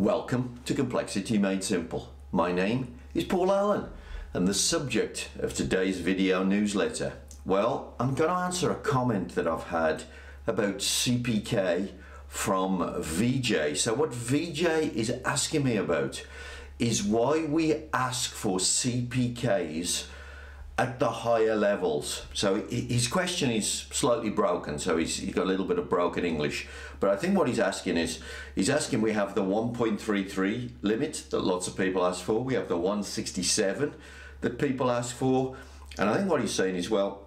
Welcome to Complexity Made Simple. My name is Paul Allen and the subject of today's video newsletter. Well, I'm going to answer a comment that I've had about CPK from VJ. So what VJ is asking me about is why we ask for CPKs at the higher levels. So his question is slightly broken, so he's, he's got a little bit of broken English. But I think what he's asking is, he's asking we have the 1.33 limit that lots of people ask for, we have the 167 that people ask for, and I think what he's saying is, well,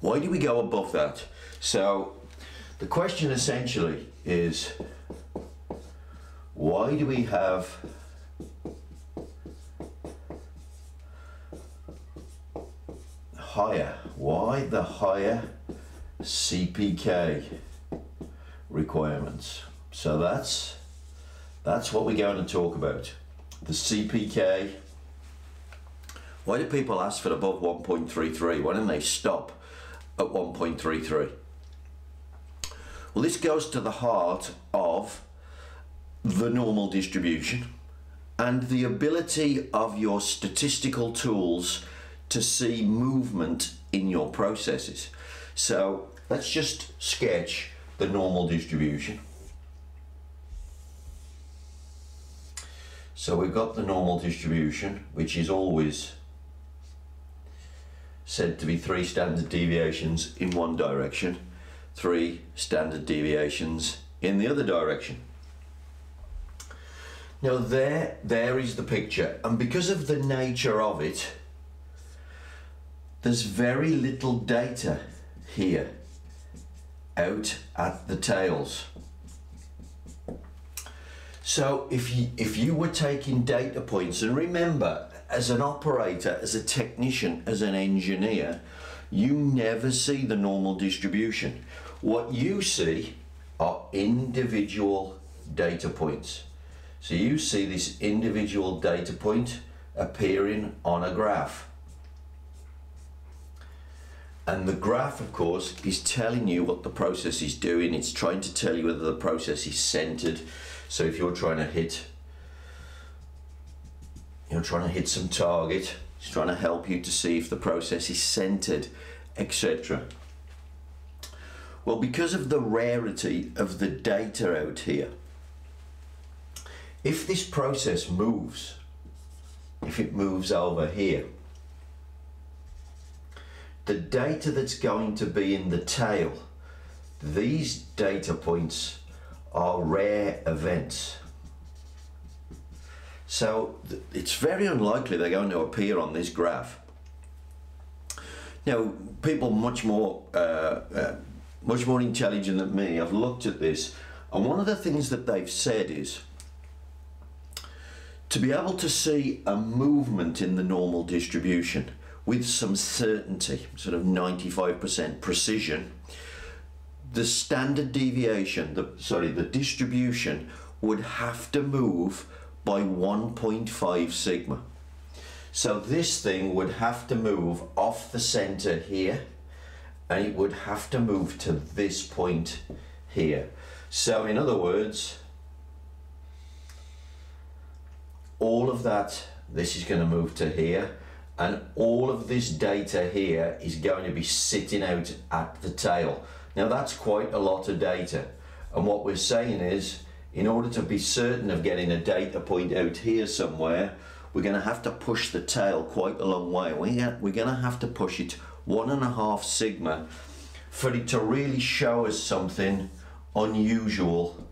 why do we go above that? So the question essentially is, why do we have higher. Why the higher CPK requirements? So that's that's what we're going to talk about. The CPK. Why do people ask for above 1.33? Why don't they stop at 1.33? Well, this goes to the heart of the normal distribution and the ability of your statistical tools to see movement in your processes. So let's just sketch the normal distribution. So we've got the normal distribution, which is always said to be three standard deviations in one direction, three standard deviations in the other direction. Now there, there is the picture, and because of the nature of it, there's very little data here out at the tails. So if you, if you were taking data points, and remember, as an operator, as a technician, as an engineer, you never see the normal distribution. What you see are individual data points. So you see this individual data point appearing on a graph. And the graph, of course, is telling you what the process is doing. It's trying to tell you whether the process is centered. So if you're trying to hit, you're trying to hit some target, it's trying to help you to see if the process is centered, etc. Well, because of the rarity of the data out here, if this process moves, if it moves over here, the data that's going to be in the tail, these data points are rare events. So it's very unlikely they're going to appear on this graph. Now, people much more, uh, uh, much more intelligent than me have looked at this, and one of the things that they've said is to be able to see a movement in the normal distribution with some certainty, sort of 95% precision, the standard deviation, the sorry, the distribution would have to move by 1.5 sigma. So this thing would have to move off the center here and it would have to move to this point here. So in other words, all of that, this is going to move to here and all of this data here is going to be sitting out at the tail. Now that's quite a lot of data and what we're saying is in order to be certain of getting a data point out here somewhere we're going to have to push the tail quite a long way. We're going to have to push it one and a half sigma for it to really show us something unusual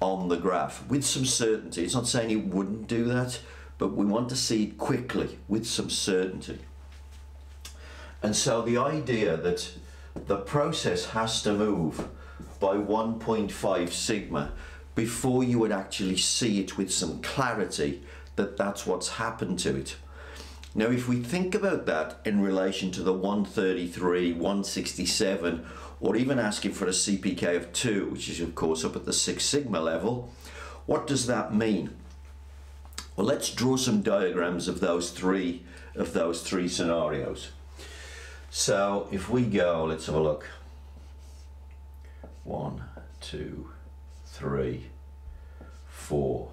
on the graph with some certainty. It's not saying it wouldn't do that but we want to see it quickly with some certainty. And so the idea that the process has to move by 1.5 sigma before you would actually see it with some clarity that that's what's happened to it. Now, if we think about that in relation to the 133, 167, or even asking for a CPK of 2, which is of course up at the Six Sigma level, what does that mean? Well, let's draw some diagrams of those three of those three scenarios. So if we go, let's have a look. One, two, three, four.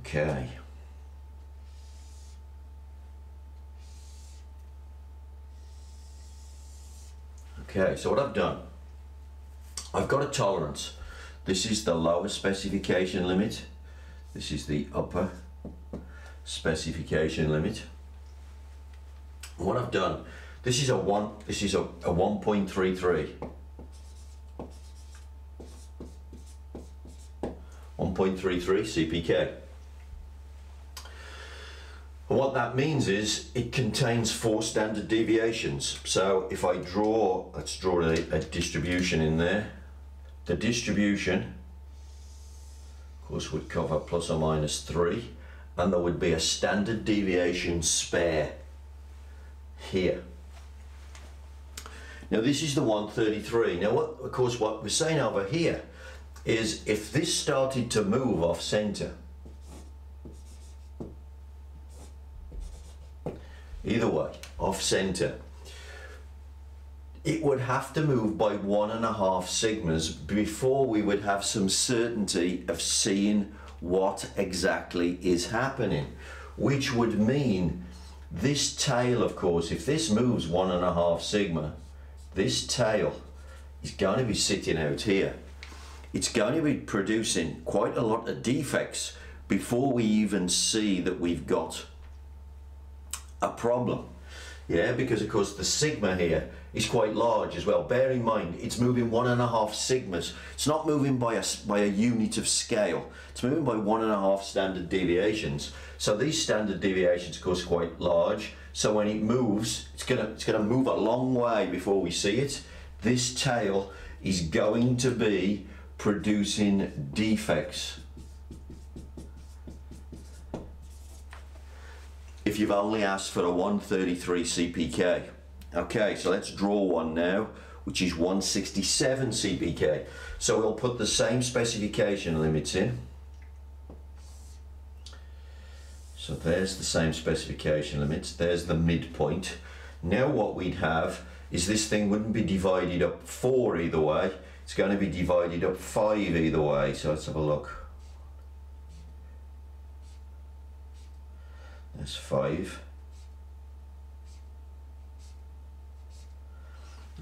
Okay. Okay, so what I've done, I've got a tolerance. This is the lower specification limit. This is the upper specification limit. What I've done, this is a one, this is a, a 1.33. 1.33 CPK. And what that means is it contains four standard deviations. So if I draw, let's draw a, a distribution in there. The distribution, of course, would cover plus or minus three, and there would be a standard deviation spare here. Now this is the 133. Now what, of course, what we're saying over here is if this started to move off center, either way, off center, it would have to move by one and a half sigmas before we would have some certainty of seeing what exactly is happening, which would mean this tail, of course, if this moves one and a half sigma, this tail is going to be sitting out here. It's going to be producing quite a lot of defects before we even see that we've got a problem. Yeah, because of course the sigma here is quite large as well. Bear in mind, it's moving one and a half sigmas. It's not moving by a, by a unit of scale. It's moving by one and a half standard deviations. So these standard deviations, of course, are quite large. So when it moves, it's gonna, it's gonna move a long way before we see it. This tail is going to be producing defects. If you've only asked for a 133 CPK. Okay, so let's draw one now, which is 167 CPK. So we'll put the same specification limits in. So there's the same specification limits, there's the midpoint. Now what we'd have is this thing wouldn't be divided up four either way, it's going to be divided up five either way. So let's have a look. That's five.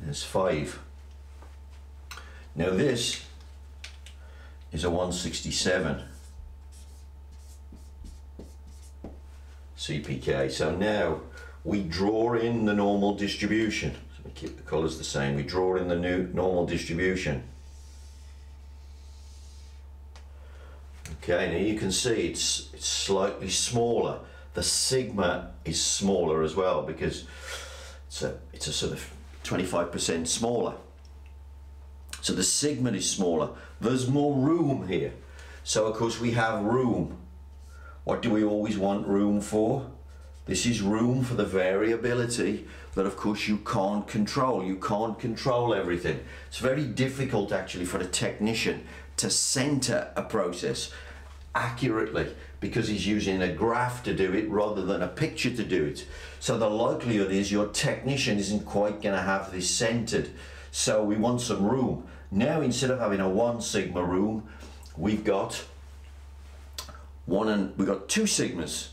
There's five. Now this is a 167 CPK. So now we draw in the normal distribution. So we keep the colours the same. We draw in the new normal distribution. Okay, now you can see it's, it's slightly smaller the sigma is smaller as well because it's a, it's a sort of 25% smaller. So the sigma is smaller. There's more room here. So of course we have room. What do we always want room for? This is room for the variability that of course you can't control. You can't control everything. It's very difficult actually for a technician to center a process accurately because he's using a graph to do it rather than a picture to do it. So the likelihood is your technician isn't quite going to have this centered. So we want some room. Now instead of having a one sigma room, we've got one and we've got two sigmas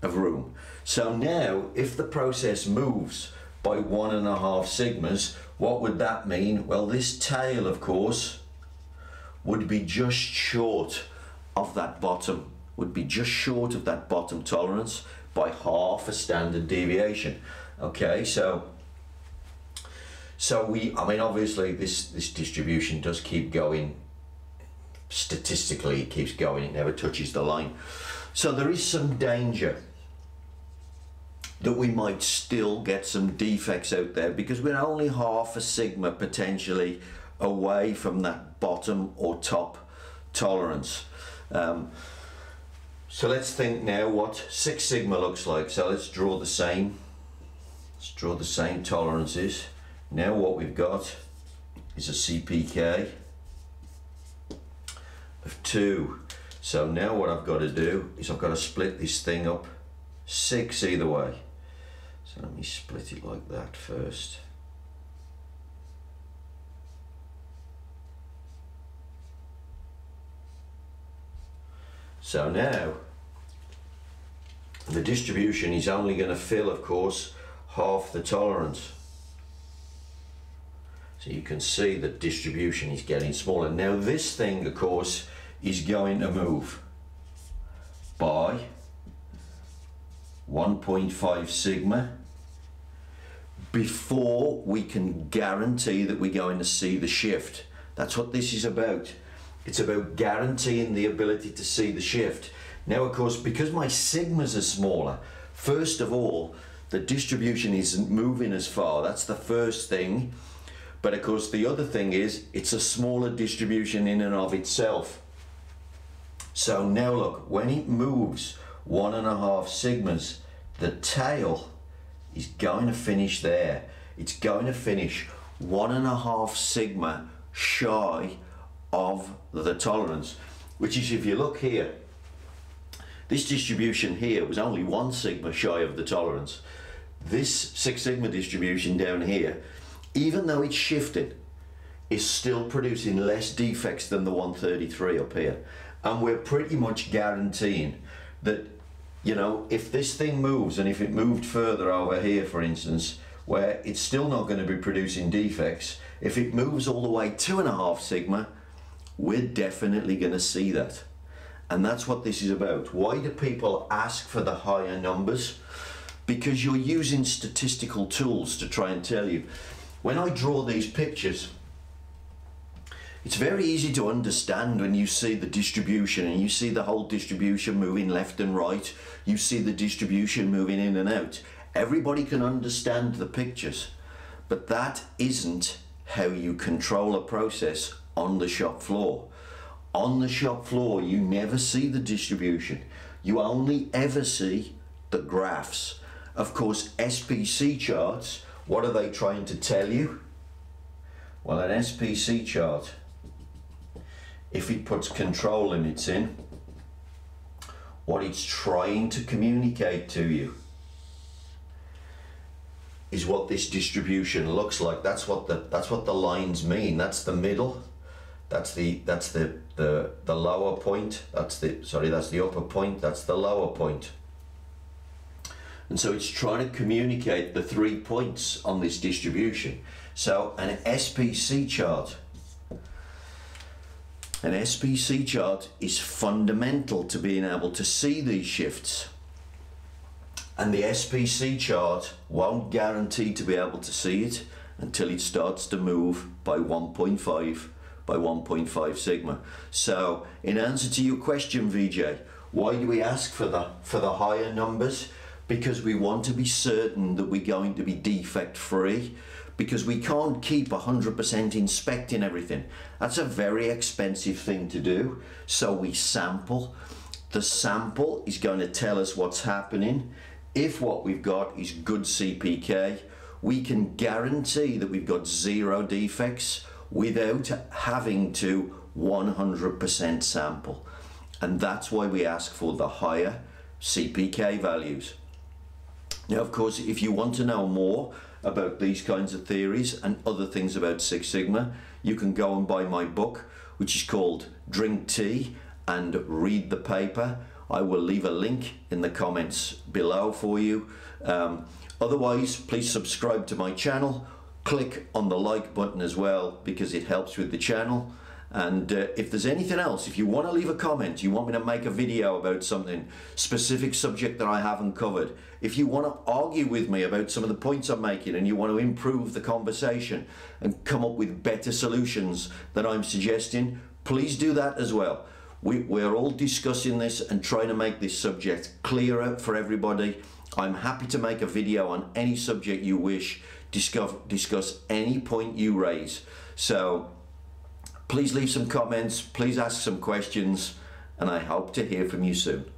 of room. So now if the process moves by one and a half sigmas, what would that mean? Well, this tail, of course, would be just short of that bottom would be just short of that bottom tolerance by half a standard deviation. Okay, so so we, I mean, obviously this this distribution does keep going. Statistically, it keeps going. It never touches the line. So there is some danger that we might still get some defects out there because we're only half a sigma potentially away from that bottom or top tolerance. Um, so let's think now what Six Sigma looks like. So let's draw the same. Let's draw the same tolerances. Now what we've got is a CPK of 2. So now what I've got to do is I've got to split this thing up 6 either way. So let me split it like that first. So now the distribution is only going to fill, of course, half the tolerance. So you can see the distribution is getting smaller. Now this thing, of course, is going to move by 1.5 sigma before we can guarantee that we're going to see the shift. That's what this is about. It's about guaranteeing the ability to see the shift. Now, of course, because my sigmas are smaller, first of all, the distribution isn't moving as far. That's the first thing. But of course, the other thing is it's a smaller distribution in and of itself. So now look, when it moves one and a half sigmas, the tail is going to finish there. It's going to finish one and a half sigma shy of the tolerance, which is if you look here, this distribution here was only one sigma shy of the tolerance. This Six Sigma distribution down here, even though it's shifted, is still producing less defects than the 133 up here. And we're pretty much guaranteeing that, you know, if this thing moves and if it moved further over here, for instance, where it's still not going to be producing defects, if it moves all the way two and a half sigma, we're definitely going to see that. And that's what this is about. Why do people ask for the higher numbers? Because you're using statistical tools to try and tell you. When I draw these pictures, it's very easy to understand when you see the distribution and you see the whole distribution moving left and right. You see the distribution moving in and out. Everybody can understand the pictures, but that isn't how you control a process on the shop floor. On the shop floor, you never see the distribution. You only ever see the graphs. Of course, SPC charts, what are they trying to tell you? Well, an SPC chart, if it puts control limits in, what it's trying to communicate to you is what this distribution looks like. That's what the that's what the lines mean. That's the middle. That's the that's the the the lower point. That's the sorry. That's the upper point. That's the lower point. And so it's trying to communicate the three points on this distribution. So an SPC chart, an SPC chart is fundamental to being able to see these shifts. And the SPC chart won't guarantee to be able to see it until it starts to move by 1.5 by 1.5 sigma. So in answer to your question, VJ, why do we ask for the, for the higher numbers? Because we want to be certain that we're going to be defect free because we can't keep 100% inspecting everything. That's a very expensive thing to do. So we sample. The sample is going to tell us what's happening. If what we've got is good CPK, we can guarantee that we've got zero defects without having to 100% sample. And that's why we ask for the higher CPK values. Now, of course, if you want to know more about these kinds of theories and other things about Six Sigma, you can go and buy my book, which is called Drink Tea and Read the Paper. I will leave a link in the comments below for you. Um, otherwise, please subscribe to my channel click on the like button as well because it helps with the channel. And uh, if there's anything else if you want to leave a comment you want me to make a video about something specific subject that I haven't covered if you want to argue with me about some of the points I'm making and you want to improve the conversation and come up with better solutions that I'm suggesting please do that as well. We, we're all discussing this and trying to make this subject clearer for everybody. I'm happy to make a video on any subject you wish discuss, discuss any point you raise. So please leave some comments, please ask some questions, and I hope to hear from you soon.